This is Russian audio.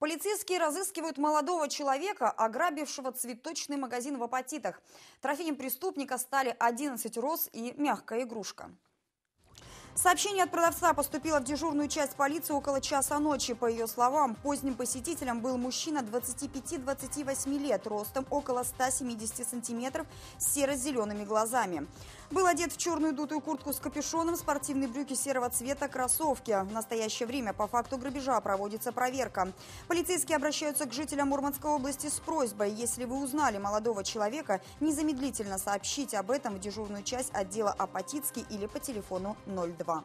Полицейские разыскивают молодого человека, ограбившего цветочный магазин в Апатитах. Трофеем преступника стали 11 роз и мягкая игрушка. Сообщение от продавца поступило в дежурную часть полиции около часа ночи. По ее словам, поздним посетителем был мужчина 25-28 лет, ростом около 170 сантиметров, с серо-зелеными глазами. Был одет в черную дутую куртку с капюшоном, спортивные брюки серого цвета, кроссовки. В настоящее время по факту грабежа проводится проверка. Полицейские обращаются к жителям Мурманской области с просьбой, если вы узнали молодого человека, незамедлительно сообщите об этом в дежурную часть отдела Апатитский или по телефону 02.